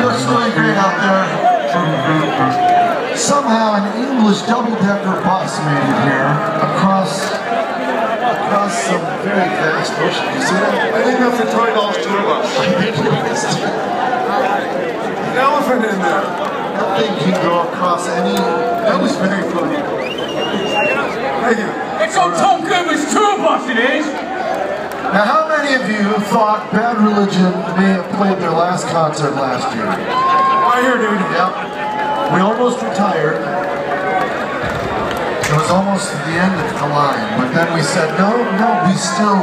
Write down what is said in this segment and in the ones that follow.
Looks really great out there. Somehow an English double-decker bus made it here across across some very vast ocean. You see that? I think that's a toy doll's tour bus. An elephant in there. That thing can go across any. That was very funny. Thank you. It's on Tom Cooper's tour bus, it is! Now, how many of you thought Bad Religion may have played their last concert last year? Right here, dude. Yep. We almost retired. It was almost the end of the line, but then we said, no, no, we still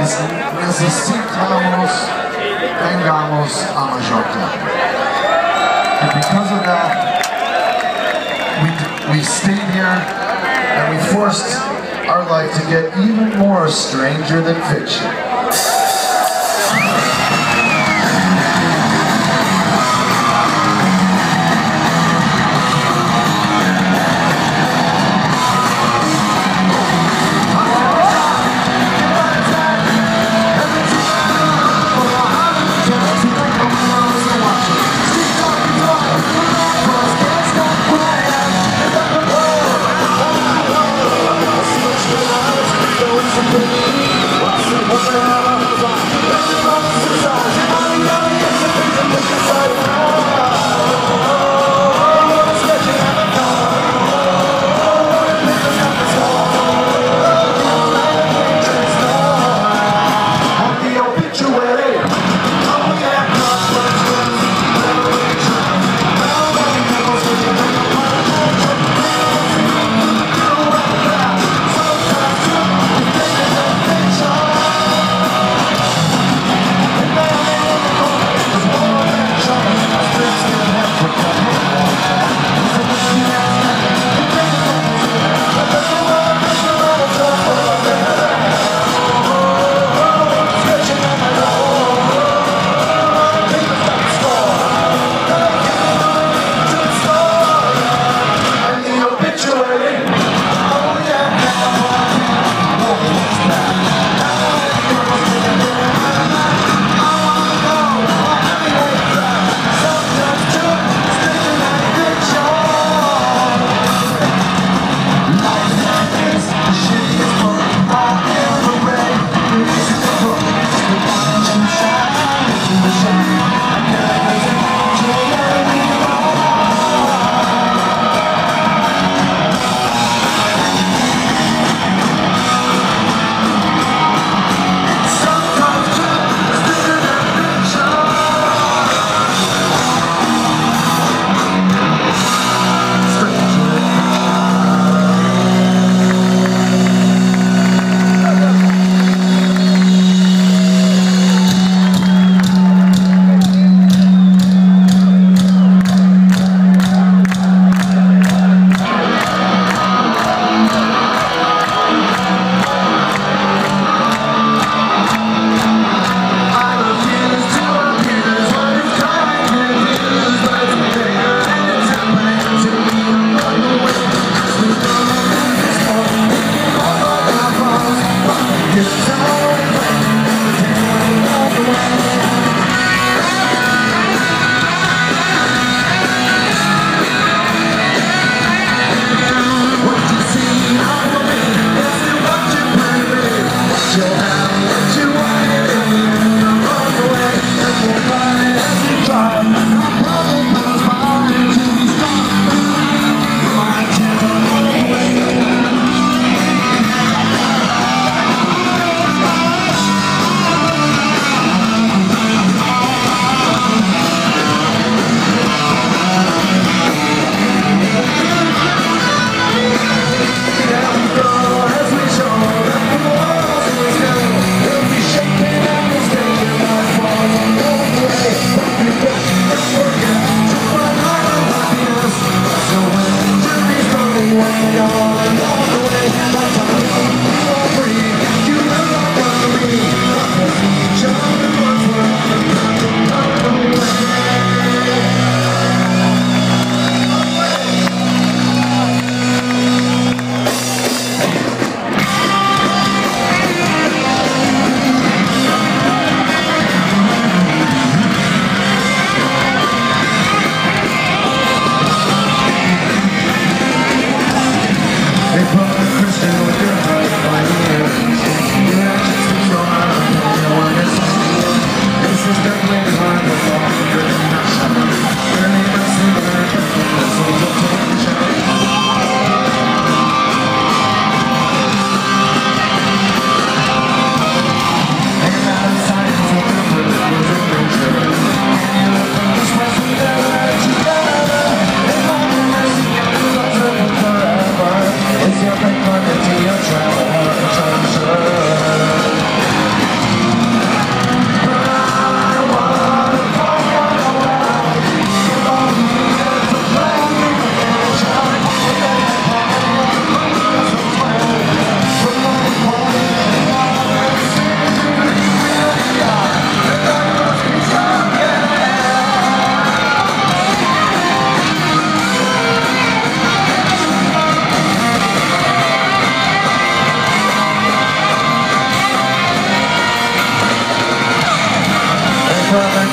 nece- necesitamos, vengamos a Mallorca. And because of that, we, we stayed here and we forced our life to get even more stranger than fiction.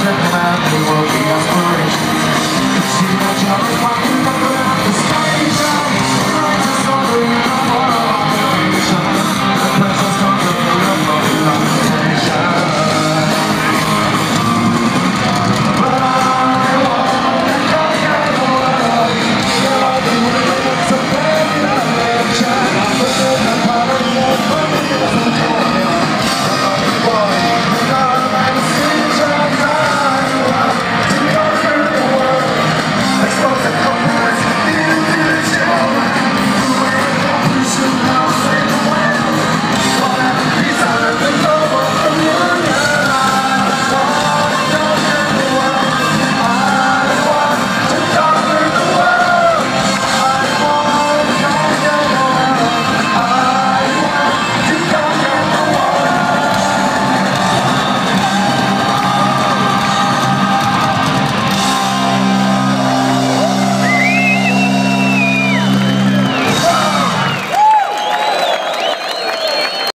around, they won't be as.